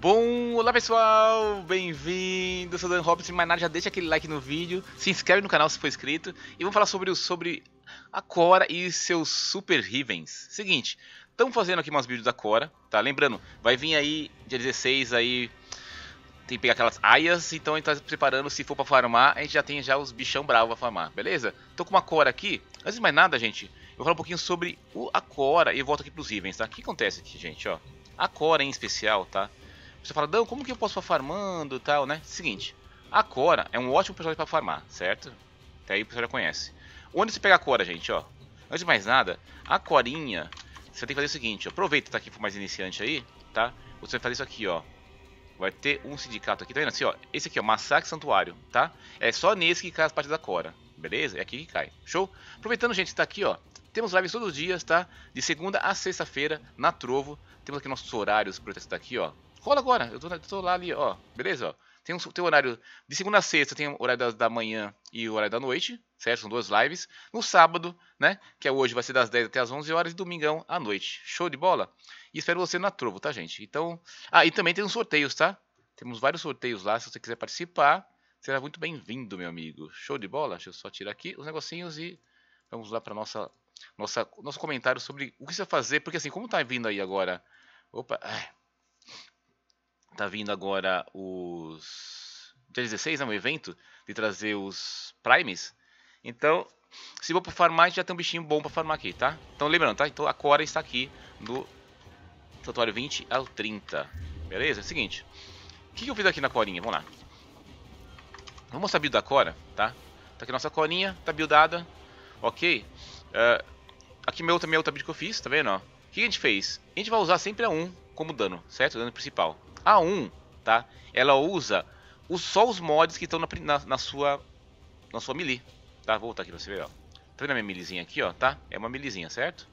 Bom, olá pessoal, bem-vindos, sou Dan Robson, mais nada, já deixa aquele like no vídeo, se inscreve no canal se for inscrito e vamos falar sobre, sobre a Cora e seus Super Rivens. Seguinte, estamos fazendo aqui umas vídeos da Cora, tá? Lembrando, vai vir aí dia 16 aí, tem que pegar aquelas aias, então a gente tá preparando, se for pra farmar, a gente já tem já os bichão bravos pra farmar, beleza? Tô com uma Cora aqui, antes de mais nada, gente, eu vou falar um pouquinho sobre o, a Cora e eu volto aqui pros Rivens, tá? O que acontece aqui, gente, ó? A Cora em especial, tá? Você fala, Dão, como que eu posso estar farmando e tal, né? Seguinte, a Cora é um ótimo personagem para farmar, certo? Até aí o pessoal já conhece. Onde você pega a Cora, gente, ó? Antes de mais nada, a Corinha, você tem que fazer o seguinte, ó. Aproveita tá aqui para mais iniciante aí, tá? Você vai fazer isso aqui, ó. Vai ter um sindicato aqui, tá vendo assim, ó? Esse aqui, ó, Massacre Santuário, tá? É só nesse que cai as partes da Cora, beleza? É aqui que cai, show? Aproveitando, gente, tá aqui, ó. Temos lives todos os dias, tá? De segunda a sexta-feira, na Trovo. Temos aqui nossos horários para testar aqui, ó. Cola agora, eu tô, tô, lá ali, ó. Beleza, ó. Tem um tem horário de segunda a sexta, tem o horário da, da, manhã e o horário da noite, certo? São duas lives. No sábado, né? Que é hoje, vai ser das 10 até as 11 horas e domingão à noite. Show de bola? E espero você na Trovo, tá, gente? Então. Ah, e também tem uns sorteios, tá? Temos vários sorteios lá. Se você quiser participar, será muito bem-vindo, meu amigo. Show de bola? Deixa eu só tirar aqui os negocinhos e vamos lá para nossa, nossa nosso comentário sobre o que você vai fazer. Porque assim, como tá vindo aí agora. Opa, ai, tá vindo agora os dia 16, né, um evento de trazer os primes. Então, se for para farmar, já tem um bichinho bom para farmar aqui, tá? Então, lembrando, tá? Então, a Cora está aqui do Santuário 20 ao 30. Beleza? É o seguinte. O que, que eu fiz aqui na Corinha? Vamos lá. Vamos mostrar a build da Cora, tá? Tá aqui nossa Corinha, tá buildada. Ok. Uh, aqui meu, também é outra build que eu fiz, tá vendo? Ó? O que a gente fez? A gente vai usar sempre a 1 como dano, certo? Dano principal. A 1, tá? Ela usa os, só os mods que estão na, na, na, sua na sua melee, tá? Vou voltar aqui pra você ver, ó. Tá vendo a minha meleezinha aqui, ó, tá? É uma meleezinha, certo?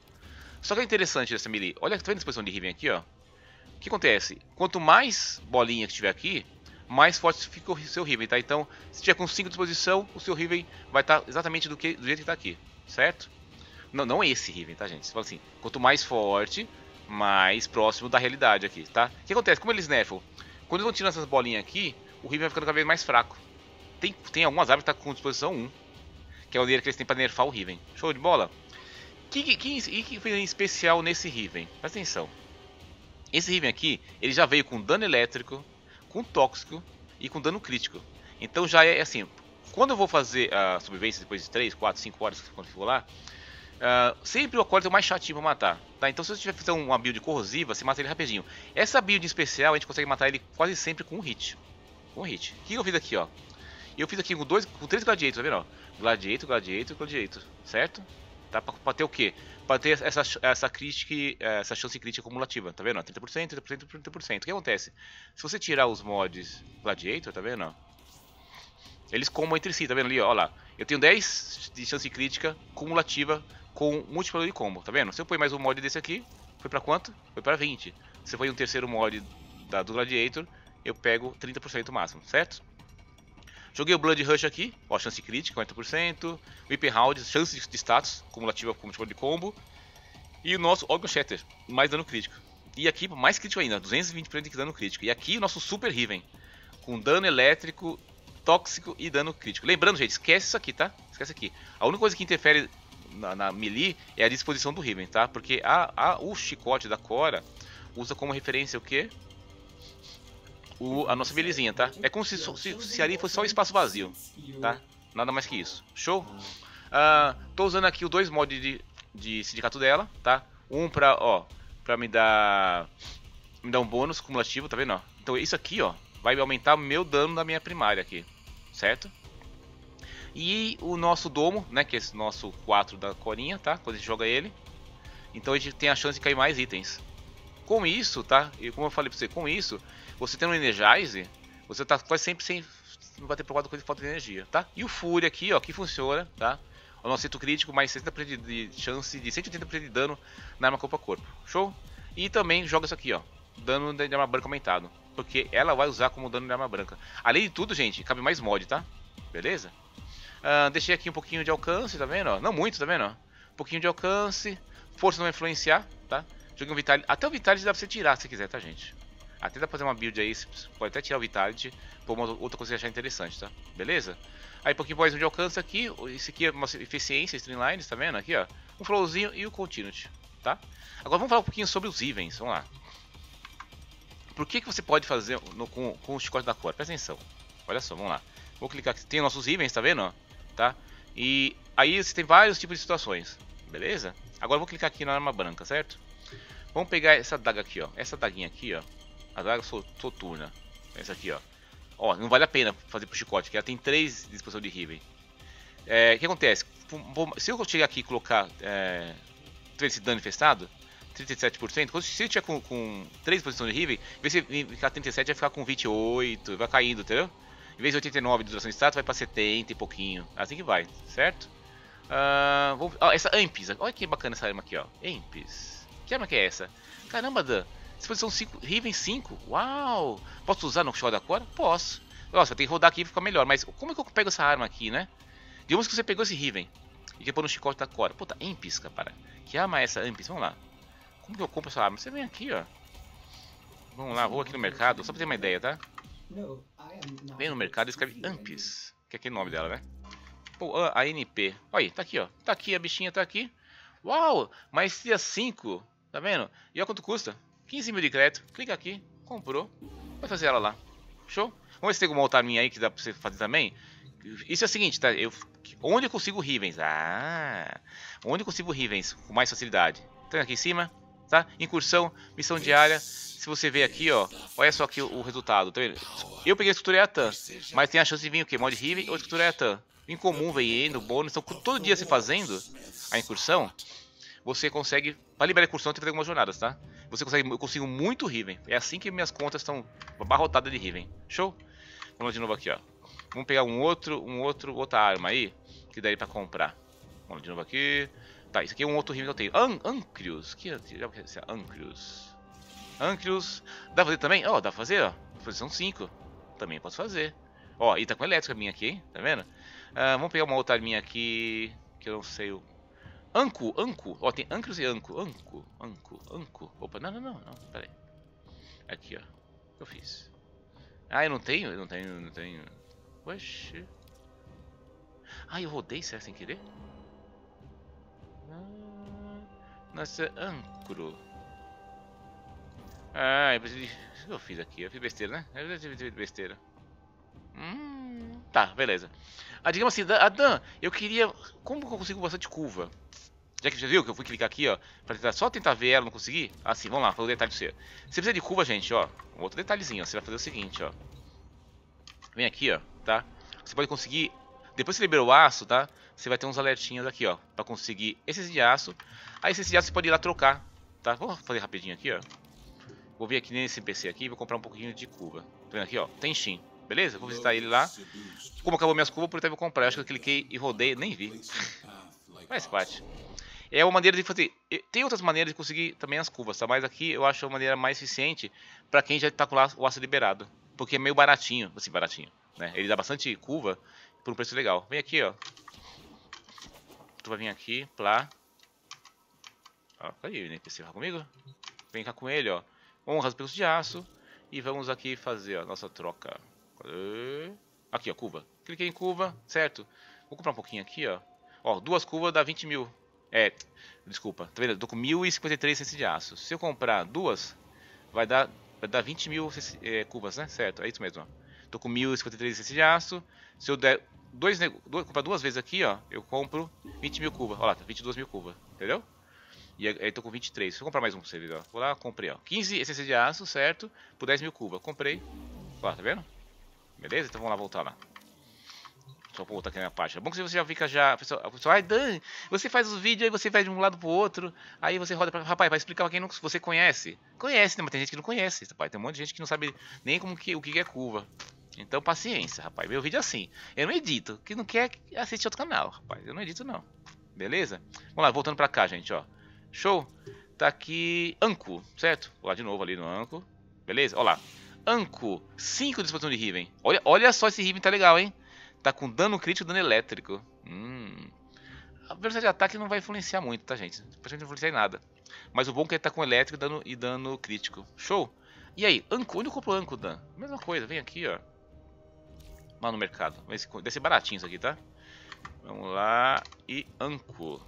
Só que é interessante dessa melee, olha, tá vendo a disposição de Riven aqui, ó? O que acontece? Quanto mais bolinha que tiver aqui, mais forte fica o seu Riven, tá? Então, se tiver com 5 de disposição, o seu Riven vai estar tá exatamente do, que, do jeito que tá aqui, certo? Não, não esse Riven, tá, gente? Você fala assim, quanto mais forte, mais próximo da realidade aqui, tá? O que acontece? Como eles nerfam? Quando eles vão tirando essas bolinhas aqui, o Riven vai ficando cada vez mais fraco. Tem, tem algumas árvores que tá com disposição 1, que é o layer que eles têm para nerfar o Riven. Show de bola? O que, que, que, foi especial nesse Riven? Presta atenção. Esse Riven aqui, ele já veio com dano elétrico, com tóxico e com dano crítico. Então já é assim, quando eu vou fazer a sobrevivência depois de 3, 4, 5 horas, quando for lá, Uh, sempre o acólito é o mais chatinho pra matar, tá? Então se você tiver fazer uma build corrosiva, você mata ele rapidinho. Essa build especial, a gente consegue matar ele quase sempre com um hit. Com um hit. O que eu fiz aqui, ó? Eu fiz aqui com, dois, com três gladiators, tá vendo? Ó? Gladiator, gladiator, gladiator, certo? Tá? Pra, pra ter o quê? Pra ter essa, essa, crítica, essa chance crítica cumulativa, tá vendo? 30%, 30%, 30%. O que acontece? Se você tirar os mods gladiator, tá vendo? Eles comam entre si, tá vendo ali? Ó, ó lá. Eu tenho 10 de chance crítica cumulativa com múltiplo de combo, tá vendo? Se eu pôr mais um mod desse aqui, foi pra quanto? Foi pra 20. Se eu pôr um terceiro mod da, do Gladiator, eu pego 30% máximo, certo? Joguei o Blood Rush aqui, ó, chance crítica, 40%. Whip Round, chance de status, cumulativa com múltiplo de combo. E o nosso Organ Shatter, mais dano crítico. E aqui, mais crítico ainda, 220% de dano crítico. E aqui o nosso Super Riven, com dano elétrico, tóxico e dano crítico. Lembrando, gente, esquece isso aqui, tá? Esquece aqui. A única coisa que interfere na, na melee é a disposição do Riven, tá? Porque a, a, o chicote da Cora usa como referência o que? O, a nossa belezinha, tá? É como se, se, se, ali fosse só um espaço vazio, tá? Nada mais que isso. Show? Uh, tô usando aqui os dois mods de, de sindicato dela, tá? Um pra, ó, pra me dar me dar um bônus cumulativo, tá vendo? Ó? Então isso aqui, ó, vai aumentar meu dano da minha primária aqui, certo? E o nosso domo, né, que é esse nosso 4 da corinha, tá? Quando a gente joga ele. Então a gente tem a chance de cair mais itens. Com isso, tá? E como eu falei pra você, com isso, você tem um Energize, você tá quase sempre sem. Não vai ter provado com falta de energia, tá? E o Fúria aqui, ó, que funciona, tá? O nosso cito crítico, mais 60% de chance de 180% de dano na arma corpo a corpo. Show? E também joga isso aqui, ó. Dano de arma branca aumentado. Porque ela vai usar como dano de arma branca. Além de tudo, gente, cabe mais mod, tá? Beleza? Uh, deixei aqui um pouquinho de alcance, tá vendo? Não muito, tá vendo? Um pouquinho de alcance. Força não influenciar, tá? Joguei um Vitalis. Até o Vitalis dá pra você tirar se quiser, tá, gente? Até dá pra fazer uma build aí, pode até tirar o Vitality, por uma outra coisa que achar interessante, tá? Beleza? Aí pouquinho mais de alcance aqui, esse aqui é uma eficiência, Streamlines, tá vendo? Aqui, ó, um flowzinho e o Continuity, tá? Agora vamos falar um pouquinho sobre os Evens, vamos lá. Por que, que você pode fazer no, com, com o chicote da cor? Presta atenção. Olha só, vamos lá. Vou clicar aqui, tem nossos Evens, tá vendo? Tá? E aí você tem vários tipos de situações, beleza? Agora vou clicar aqui na arma branca, certo? Vamos pegar essa daga aqui, ó. Essa daguinha aqui, ó. A daga soturna. Essa aqui, ó. Ó, não vale a pena fazer pro chicote, que ela tem três disposição de Riven. É, o que acontece? Se eu chegar aqui e colocar é, esse dano infestado, 37%, se eu tiver com, com 3 posições de Riven, em de ficar 37, vai ficar com 28, vai caindo, entendeu? Em vez de 89 de duração de status, vai pra 70 e pouquinho. Assim que vai, certo? Uh, vou, ó, essa Ampis, olha que bacana essa arma aqui, ó. Ampis. Que arma que é essa? Caramba, Dan. Disposição 5, Riven 5. Uau! Posso usar no show da cor? Posso. Nossa, tem que rodar aqui e ficar melhor. Mas como é que eu pego essa arma aqui, né? Digamos que você pegou esse Riven e quer pôr no chicote da Cora. Puta, Ampis, cara. Que arma é essa Ampis? Vamos lá. Como que eu compro essa arma? Você vem aqui, ó. Vamos lá, vou aqui no mercado, só pra ter uma ideia, tá? Vem no mercado e escreve Ampis, que é aquele nome dela, né? Pô, ANP. Olha aí, tá aqui, ó. Tá aqui, a bichinha tá aqui. Uau, maestria 5, tá vendo? E olha quanto custa. 15 mil de crédito. Clica aqui, comprou. Vai fazer ela lá. Show? Vamos ver se tem alguma outra minha aí que dá pra você fazer também. Isso é o seguinte, tá? Eu, onde eu consigo Rivens? Ah, onde eu consigo Rivens com mais facilidade? Tá aqui em cima, tá? Incursão, missão diária. Se você ver aqui, ó, olha só aqui o, resultado, tá vendo? Eu peguei a escultura Eatan, mas tem a chance de vir o que? Mod Riven ou escultura Eatan. Incomum vem indo, bônus. Então, todo dia se fazendo a incursão, você consegue. Para liberar a incursão, tem que fazer algumas jornadas, tá? Você consegue. Eu consigo muito Riven. É assim que minhas contas estão abarrotadas de Riven. Show? Vamos de novo aqui, ó. Vamos pegar um outro, um outro, outra arma aí, que daí para comprar. Vamos de novo aqui. Tá, isso aqui é um outro Riven que eu tenho. An Ancrius. Que é Ancrius? Ancrius. Dá pra fazer também? Ó, oh, dá pra fazer, ó. Posição 5. Também posso fazer. Ó, e tá com elétrica minha aqui, hein? Tá vendo? Uh, vamos pegar uma outra arminha aqui, que eu não sei o... Anco, Anco. Ó, tem Ancros e Anco. Anco, Anco, Anco. Opa, não, não, não, não. Pera aí. Aqui, ó. O que eu fiz? Ah, eu não tenho? Eu não tenho, não tenho. Oxi. Ah, eu rodei, será sem querer? Ah, nossa, Ancro. Ah, eu preciso. O que eu fiz aqui? Eu fiz besteira, né? Eu fiz besteira. Hum, tá, beleza. Ah, digamos assim, Adam, eu queria... Como eu consigo bastante curva? Já que você viu que eu fui clicar aqui, ó, pra tentar, só tentar ver ela, não consegui? Assim, vamos lá, fazer o detalhe do você. Você precisa de curva, gente, ó. Um outro detalhezinho, ó. Você vai fazer o seguinte, ó. Vem aqui, ó, tá? Você pode conseguir... Depois que você liberou o aço, tá? Você vai ter uns alertinhos aqui, ó. Pra conseguir esses de aço. Aí esses de aço você pode ir lá trocar, tá? Vamos fazer rapidinho aqui, ó. Vou vir aqui nesse PC aqui e vou comprar um pouquinho de curva. Tá vendo aqui, ó? Tem Shin. Beleza? Vou visitar ele lá. Como acabou minhas curvas, por até vou comprar. Eu acho que eu cliquei e rodei, nem vi. Faz parte. É uma maneira de fazer. Tem outras maneiras de conseguir também as curvas, tá? Mas aqui eu acho a maneira mais eficiente para quem já está com o aço liberado. Porque é meio baratinho, assim, baratinho. Né? Ele dá bastante curva por um preço legal. Vem aqui, ó. Tu vai vir aqui, plá. Ó, cadê o NPC? Vai comigo? Vem cá com ele, ó. Honras pelos de aço. E vamos aqui fazer a nossa troca. Aqui, ó, curva. Cliquei em curva, certo? Vou comprar um pouquinho aqui, ó. Ó, duas curvas dá 20 mil. É, desculpa, tá vendo? Eu tô com 1053 cc de aço. Se eu comprar duas, vai dar, vai dar 20 mil é, curvas, né? Certo, é isso mesmo, ó. Tô com 1053 cc de aço. Se eu der dois, dois, comprar duas vezes aqui, ó, eu compro 20 mil curvas. Olha lá, 22 tá mil curvas, entendeu? E aí tô com 23. Deixa eu comprar mais um pra você ver, ó. Vou lá, comprei, ó. 15 essência de aço, certo? Por 10 mil curvas. Comprei. Ó, tá vendo? Beleza? Então vamos lá voltar lá. Só vou voltar aqui na minha página. É bom que você já fica já. A pessoa, a pessoa ai, Dan, você faz os vídeos, aí você vai de um lado pro outro, aí você roda pra. Rapaz, vai explicar pra quem não, você conhece. Conhece, né? Mas tem gente que não conhece, rapaz. Tem um monte de gente que não sabe nem como que, o que é curva. Então, paciência, rapaz. Meu vídeo é assim. Eu não edito. Quem não quer, assiste outro canal, rapaz. Eu não edito, não. Beleza? Vamos lá, voltando pra cá, gente, ó. Show? Tá aqui Anco, certo? Vou lá de novo ali no Anco. Beleza? Olha lá. Anco, 5 disposição de Riven. Olha, olha só esse Riven, tá legal, hein? Tá com dano crítico dano elétrico. Hum. A velocidade de ataque não vai influenciar muito, tá, gente? Praticamente não influencia em nada. Mas o bom é que ele tá com elétrico dano, e dano crítico. Show? E aí, Anco, onde eu compro Anco, Dan? Mesma coisa, vem aqui, ó. Lá no mercado. Deve ser baratinho isso aqui, tá? Vamos lá. E Anco.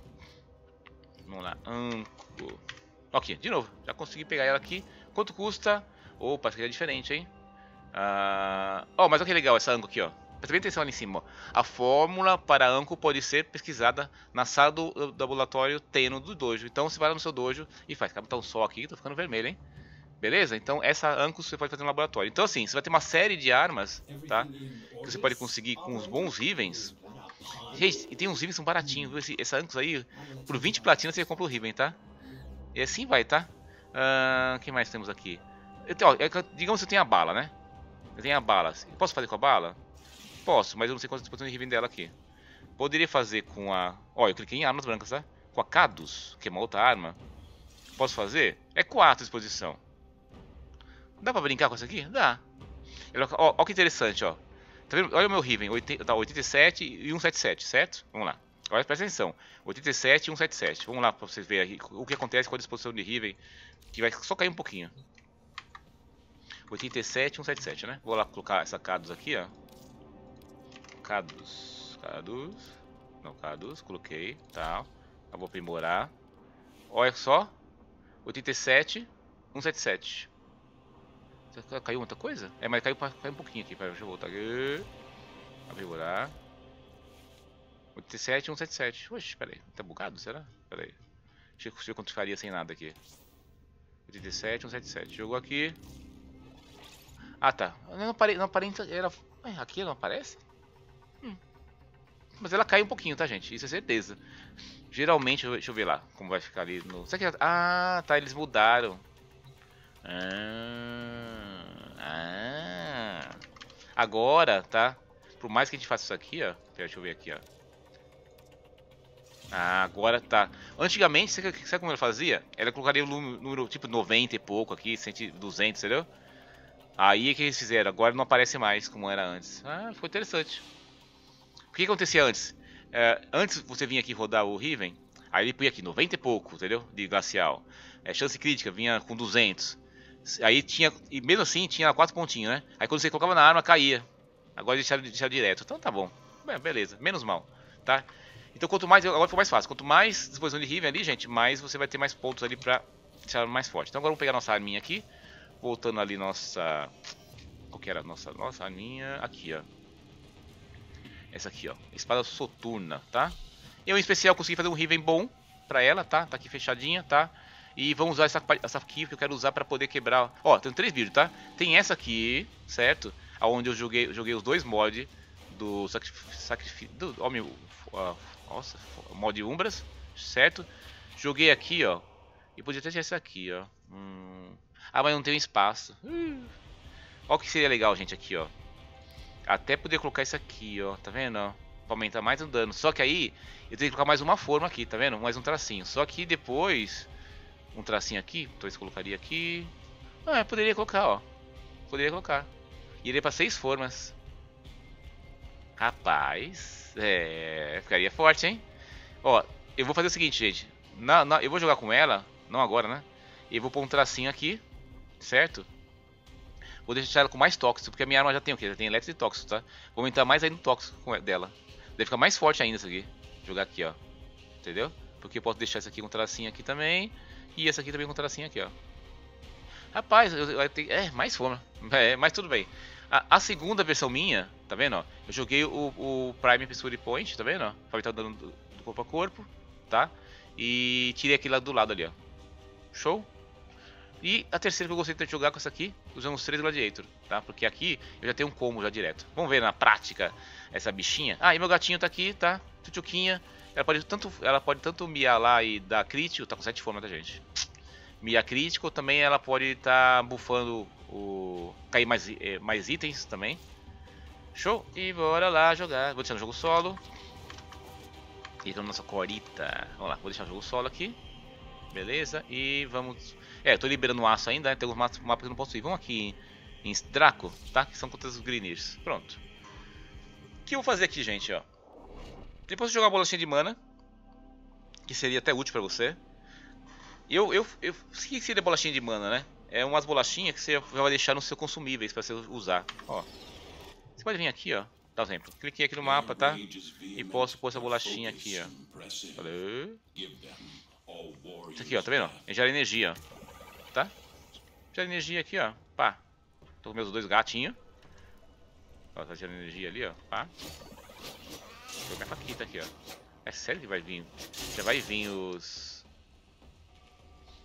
Vamos lá, Anco. Ok, de novo. Já consegui pegar ela aqui. Quanto custa? Opa, essa aqui é diferente, hein? Ah, oh, mas olha que legal essa Anco aqui, ó. Presta bem atenção ali em cima. Ó. A fórmula para Anco pode ser pesquisada na sala do, do laboratório Teno do dojo. Então você vai lá no seu dojo e faz. Acaba tá um sol aqui, tá ficando vermelho, hein? Beleza? Então essa Anco você pode fazer no laboratório. Então assim, você vai ter uma série de armas, tá? Que você pode conseguir com os bons Rivens. Gente, e tem uns Rivens que são baratinhos, viu? Essa Ancos aí, por 20 platinas você compra o Riven, tá? E assim vai, tá? Uh, que mais temos aqui? Eu tenho, ó, é digamos que eu tenho a bala, né? Eu tenho a bala. posso fazer com a bala? Posso, mas eu não sei quantas disposições de Riven dela aqui. Poderia fazer com a... Ó, eu cliquei em armas brancas, tá? Com a Cadus, que é uma outra arma. Posso fazer? É 4 disposição. Dá pra brincar com essa aqui? Dá. Ó, ó que interessante, ó. Tá vendo? Olha o meu Riven, 80, tá, 87 e 177, certo? Vamos lá. Agora presta atenção. 87 e 177. Vamos lá pra vocês verem o que acontece com a disposição de Riven. Que vai só cair um pouquinho. 87 e 177, né? Vou lá colocar essa Cadus aqui, ó. Cadus. Cadus. Não, Cadus. Coloquei. Tá. Eu vou aprimorar. Olha só. 87, 177. Caiu muita coisa? É, mas caiu, caiu um pouquinho aqui. Deixa eu voltar aqui. Aprimorar. 87 177. Oxe, pera aí. Tá bugado, será? Pera aí. Deixa eu ver quanto ficaria sem nada aqui. 87 177. Jogou aqui. Ah, tá. Não, apare, não aparenta... Era... Aqui não aparece? Hum. Mas ela cai um pouquinho, tá, gente? Isso é certeza. Geralmente, deixa eu ver lá como vai ficar ali no... Será que... Ah, tá, eles mudaram. Ah, ah. Agora, tá? Por mais que a gente faça isso aqui, ó. Deixa eu ver aqui, ó. Ah, agora tá. Antigamente, sabe, como ela fazia? Ela colocaria o número, tipo 90 e pouco aqui, 100, 200, entendeu? Aí o que eles fizeram? Agora não aparece mais como era antes. Ah, ficou interessante. O que acontecia antes? É, antes você vinha aqui rodar o Riven, aí ele punha aqui 90 e pouco, entendeu? De glacial. É, chance crítica vinha com 200. Aí tinha, e mesmo assim tinha quatro pontinhos, né? Aí quando você colocava na arma, caía. Agora deixaram, deixaram direto. Então tá bom. Beleza, menos mal, tá? Então quanto mais, agora foi mais fácil. Quanto mais disposição de Riven ali, gente, mais você vai ter mais pontos ali pra deixar mais forte. Então agora vamos pegar nossa arminha aqui. Voltando ali nossa... Qual que era a nossa, nossa arminha? Aqui, ó. Essa aqui, ó. Espada Soturna, tá? Eu, em especial, consegui fazer um Riven bom pra ela, tá? Tá aqui fechadinha, tá? E vamos usar essa, essa aqui que eu quero usar para poder quebrar. Ó, tem três vídeos, tá? Tem essa aqui, certo? Aonde eu joguei, joguei os dois mods do sacrifício. Do, ó, meu, nossa, mod Umbras, certo? Joguei aqui, ó. E podia ter essa aqui, ó. Hum. Ah, mas não tem espaço. Uh. Ó o que seria legal, gente, aqui, ó. Até poder colocar isso aqui, ó. Tá vendo, ó? Pra aumentar mais o dano. Só que aí, eu tenho que colocar mais uma forma aqui, tá vendo? Mais um tracinho. Só que depois um tracinho aqui, eu colocaria aqui. Ah, poderia colocar, ó. Poderia colocar. Iria para seis formas. Rapaz, é, ficaria forte, hein? Ó, eu vou fazer o seguinte, gente. Na, na, eu vou jogar com ela, não agora, né? E vou pôr um tracinho aqui, certo? Vou deixar ela com mais tóxico, porque a minha arma já tem o quê? Já tem elétrico e tóxico, tá? Vou aumentar mais ainda o tóxico dela. Deve ficar mais forte ainda isso aqui. Jogar aqui, ó. Entendeu? Porque eu posso deixar isso aqui com um tracinho aqui também. E essa aqui também com um tracinho aqui, ó. Rapaz, eu, eu, eu, é, mais forma. É, mas tudo bem. A, a, segunda versão minha, tá vendo, ó? Eu joguei o, o Prime Pistol Point, tá vendo, ó? Pra evitar o dano do, do, corpo a corpo, tá? E tirei aquele lá do lado ali, ó. Show? E a terceira que eu gostei de jogar com essa aqui, usando os três Gladiator, tá? Porque aqui eu já tenho um combo já direto. Vamos ver na prática essa bichinha. Ah, e meu gatinho tá aqui, tá? Tchutchuquinha. Ela pode tanto, ela pode tanto miar lá e dar crítico, tá com 7 formas da gente. Mia crítico, também ela pode estar tá bufando o. cair mais, eh, mais itens também. Show! E bora lá jogar. Vou deixar no jogo solo. E na nossa corita. Vamos lá, vou deixar o jogo solo aqui. Beleza, e vamos. É, eu tô liberando aço ainda, né? tem alguns mapas, mapas que eu não posso ir. Vamos aqui em, em Draco, tá? Que são contra os Greeners. Pronto. O que eu vou fazer aqui, gente, ó? Depois de jogar uma bolachinha de mana, que seria até útil pra você. Eu, eu, eu, o que seria bolachinha de mana, né? é umas bolachinhas que você vai deixar no seu consumíveis para você usar. Ó. Você pode vir aqui, ó. Dá exemplo. Cliquei aqui no mapa, tá? E posso pôr essa bolachinha aqui, ó. Valeu. Isso aqui, ó. Tá vendo? Gera energia. Tá? Gera energia aqui, ó. Pá. Tô com meus dois gatinhos. Ó, tá gerando energia ali, ó. Pá. Vou minha faquita aqui, ó. É sério que vai vir? Já vai vir os...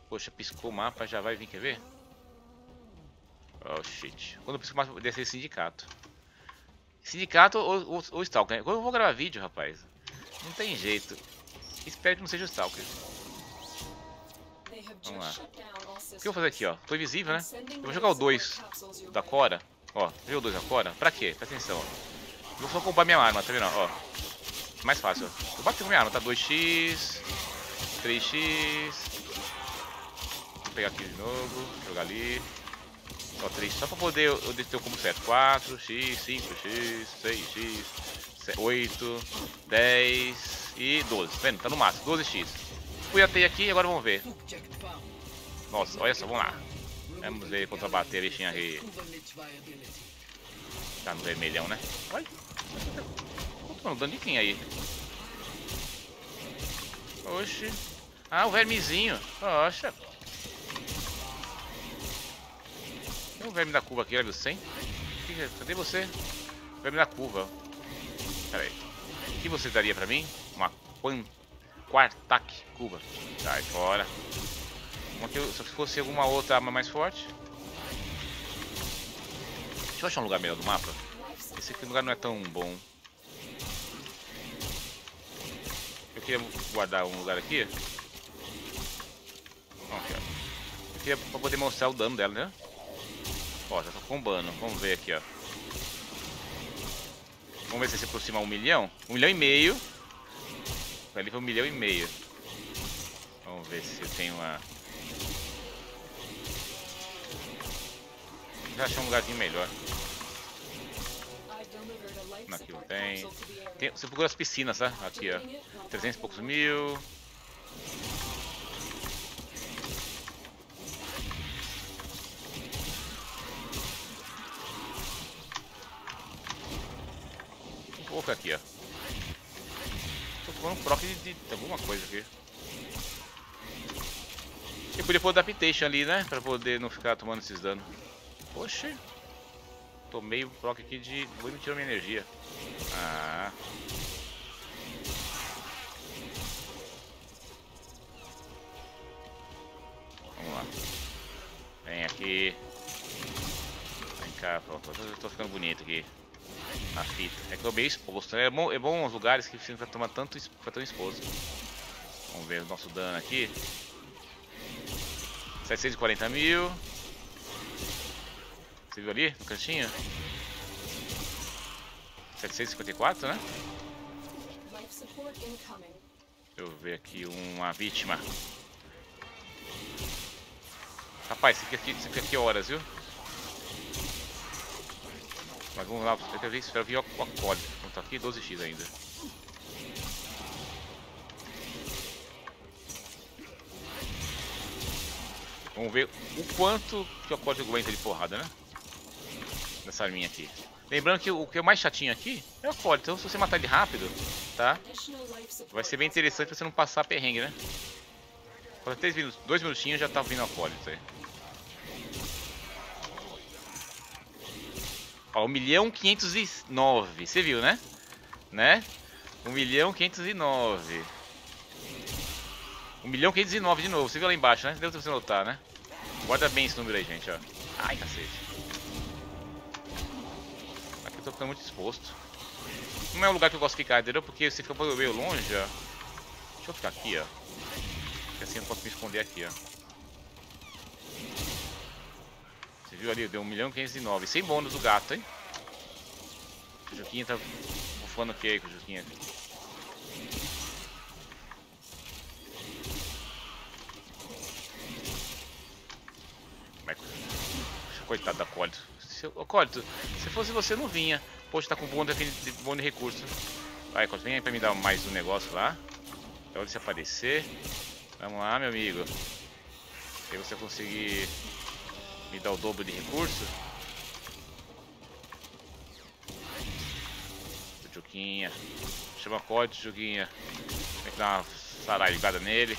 Poxa, piscou o mapa, já vai vir, quer ver? Oh, shit. Quando piscou o mapa, deve ser sindicato. Sindicato ou, ou, ou Stalker. Eu vou gravar vídeo, rapaz. Não tem jeito. Espero que não seja o Stalker. Vamos lá. O que eu vou fazer aqui, ó? Tô invisível, né? Eu vou jogar o 2 da Cora. Ó, viu o 2 da Cora? Pra quê? Presta atenção, ó. Eu vou só comprar minha arma, tá vendo? Ó. Mais fácil, ó. Eu bati com minha arma, tá? 2x. 3x. Vou pegar aqui de novo. Jogar ali. Só 3, só pra poder eu ter como certo. 4, x, 5, x, 6, x, 8, 10 e 12. Tá vendo? Tá no máximo, 12x. Fui até aqui, agora vamos ver. Nossa, olha só, vamos lá. Vamos ver contra bater a bichinha aqui. Tá no vermelhão, né? Olha. Tô dano de quem aí? Oxi. Ah, o vermezinho. Poxa. Tem um verme da curva aqui, level 100. Cadê você? Verme da curva. Pera aí. O que você daria pra mim? Uma Quartac curva. Sai fora. Que, se fosse alguma outra arma mais forte. Deixa eu achar um lugar melhor do mapa. Esse aqui lugar não é tão bom. Eu queria guardar um lugar aqui. Aqui, ó. Eu queria pra poder mostrar o dano dela, né? Ó, já tô combando. Vamos ver aqui, ó. Vamos ver se se aproxima um milhão. Um milhão e meio. Ali foi um milhão e meio. Vamos ver se eu tenho uma... Já achei um lugarzinho melhor. Aqui não tem. tem. Você procura as piscinas, tá? Aqui, ó. 300 e poucos mil. pouco aqui, ó. Tô tomando um proc de, de, alguma coisa aqui. Eu podia pôr adaptation ali, né? Pra poder não ficar tomando esses danos. Poxa. Tomei o proc aqui de... Vou me tirar minha energia. Ah. Vamos lá. Vem aqui. Vem cá, pronto. Tô ficando bonito aqui na fita. É que eu bem exposto. Né? É bom, é bom os lugares que vai tomar tanto fica tão exposto. Vamos ver o nosso dano aqui. 740 mil. Você viu ali no cantinho? 754, né? Deixa eu ver aqui uma vítima. Rapaz, isso aqui, isso aqui é horas, viu? Mas vamos lá, eu quero ver, espero vir o acorde. Então tá aqui 12x ainda. Vamos ver o quanto que o acorde aguenta de porrada, né? Nessa arminha aqui. Lembrando que o que é mais chatinho aqui é o acorde. Então se você matar ele rápido, tá? Vai ser bem interessante pra você não passar perrengue, né? Por 3 minutos, 2 minutinhos já tá vindo o acorde isso aí. Ó, 1 milhão 509. Você viu, né? Né? 1 milhão 509. 1 milhão 509 de novo. Você viu lá embaixo, né? Deu pra você notar, né? Guarda bem esse número aí, gente, ó. Ai, cacete. Eu tô ficando muito exposto. Não é um lugar que eu gosto de ficar, entendeu? Porque você fica meio longe, ó. Deixa eu ficar aqui, ó. Porque assim eu posso me esconder aqui, ó. Você viu ali? Deu 1 milhão e 509. Sem bônus do gato, hein? O Juquinha tá bufando o que aí com o Juquinha? Coitado da Cólito, se fosse você não vinha. Poxa, tá com bônus de, bônus de recurso. Vai, vem aí pra me dar mais um negócio lá. Pode se aparecer. Vamos lá, meu amigo. Se você conseguir me dá o dobro de recurso. Juquinha. Chama código, Juquinha. Tem que dar uma nele.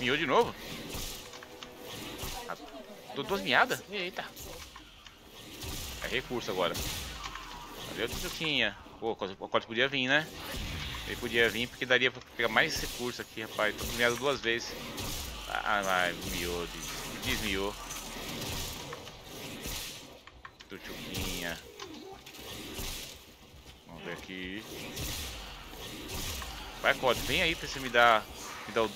Miou de novo? Ah, duas miadas? Eita. É recurso agora. Cadê o Tijuquinha? Pô, o corte podia vir, né? Ele podia vir porque daria pra pegar mais recurso aqui, rapaz. Tô miado duas vezes. Ah, vai, miou, desmiou. Tuchuquinha. Vamos ver aqui. Vai, Code, vem aí pra você me dar. Me dar o.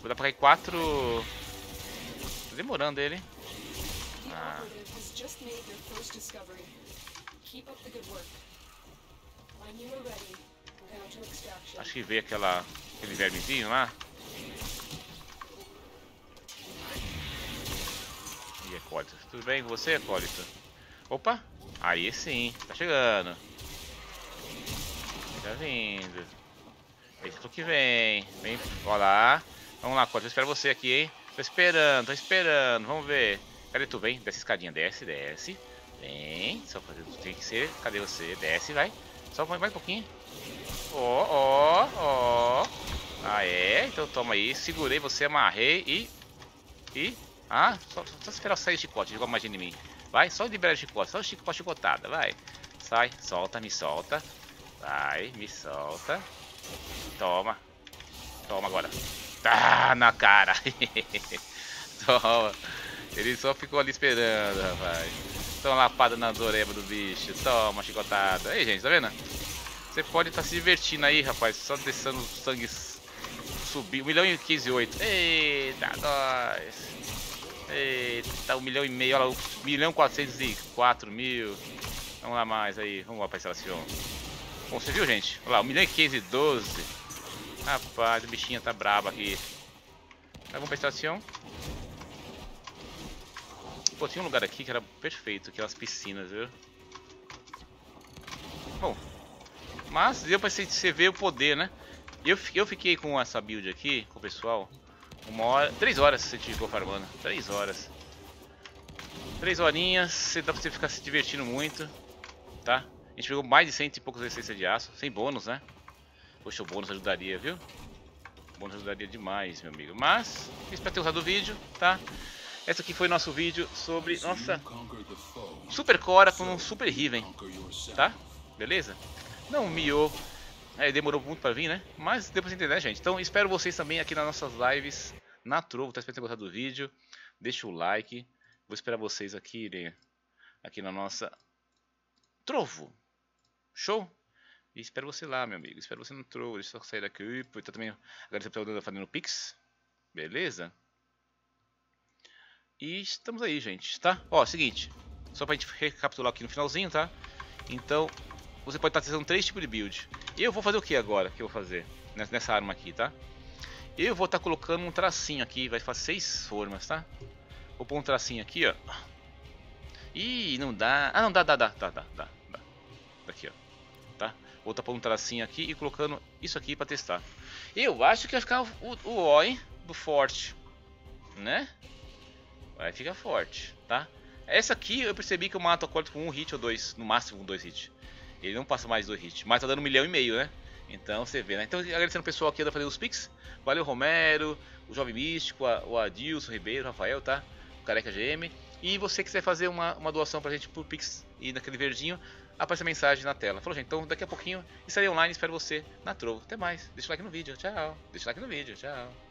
Vou dar pra cair quatro. Tá demorando ele. Ah. Acho que veio aquela, aquele vermezinho lá. E Ecólito. Tudo bem com você, Ecólito? Opa! Aí sim, tá chegando. Tá vindo. Eita, que vem. Vem, olha lá. Vamos lá, Código. Eu espero você aqui, hein? Tô esperando, tô esperando. Vamos ver. Cadê tu? Vem, desce escadinha. Desce, desce. Vem. Só fazer. Tem que ser. Cadê você? Desce, vai. Só mais um pouquinho. Ó, ó, ó. Ah, é? Então toma aí. Segurei você, amarrei e... E... Ah, só, só esperar sair o chicote. Jogar mais em mim. Vai, só libera o chicote. Só o chicote chicotada, vai. Sai, solta, me solta. Vai, me solta. Toma. Toma agora. Tá na cara. Toma. Ele só ficou ali esperando, rapaz. Toma lapada na orelhas do bicho. Toma, chicotada. Aí, gente, tá vendo? Você pode estar tá se divertindo aí, rapaz. Só deixando o sangue subir. 1 milhão e 15 8. Eita, nós. Eita, 1 milhão e meio. Olha lá, 1 milhão e 404 mil. Vamos lá mais aí. Vamos lá pra instalação. Bom, você viu, gente? Olha lá, 1 milhão e 15 12. Rapaz, a bichinha tá braba aqui. Vamos pra estação. Pô, tinha um lugar aqui que era perfeito, aquelas piscinas, viu? Bom, mas deu pra você ver o poder, né? Eu, eu fiquei com essa build aqui, com o pessoal, uma hora, três horas você ficou farmando, três horas. Três horinhas, você dá pra você ficar se divertindo muito, tá? A gente pegou mais de cento e poucos essências de aço, sem bônus, né? Poxa, o bônus ajudaria, viu? O bônus ajudaria demais, meu amigo. Mas, espero ter usado o vídeo, tá? Esse aqui foi o nosso vídeo sobre nossa Super Cora com um Super Riven, tá? Beleza? Não miou, é, demorou muito pra vir, né? Mas depois entender, né, gente? Então espero vocês também aqui nas nossas lives na Trovo, tá? Espero ter gostado do vídeo. Deixa o like. Vou esperar vocês aqui, né? aqui na nossa Trovo. Show? E espero você lá, meu amigo. Espero você no troll. Deixa eu sair daqui. Então também agradecer pela dando fazendo Pix. Beleza? E estamos aí, gente, tá? Ó, seguinte. Só pra gente recapitular aqui no finalzinho, tá? Então, você pode estar testando três tipos de build. Eu vou fazer o que agora? que eu vou fazer? Nessa arma aqui, tá? Eu vou estar colocando um tracinho aqui. Vai fazer seis formas, tá? Vou pôr um tracinho aqui, ó. Ih, não dá. Ah, não, dá, dá, dá, dá, dá, dá. Daqui, ó vou pondo um tracinho aqui e colocando isso aqui para testar. Eu acho que vai ficar o, o O, hein, do forte, né? Vai ficar forte, tá? Essa aqui eu percebi que eu mato a corte com um hit ou dois, no máximo dois hits. Ele não passa mais dois hits, mas tá dando um milhão e meio, né? Então você vê, né? Então agradecendo o pessoal aqui da fazer os Pix. Valeu Romero, o Jovem Místico, o Adilson Ribeiro, o Rafael, tá? O Careca GM. E você quiser fazer uma, uma doação pra gente por Pix e naquele verdinho, aparece a mensagem na tela. Falou, gente, então daqui a pouquinho estarei online, espero você na Trovo. Até mais, deixa o like no vídeo, tchau. Deixa o like no vídeo, tchau.